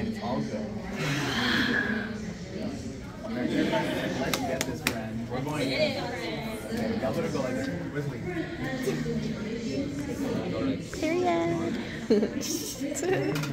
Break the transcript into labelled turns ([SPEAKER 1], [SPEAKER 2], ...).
[SPEAKER 1] and it's all good. Let's get this, friend. We're going. Okay, y'all better go like this. Where's Lee?
[SPEAKER 2] Period.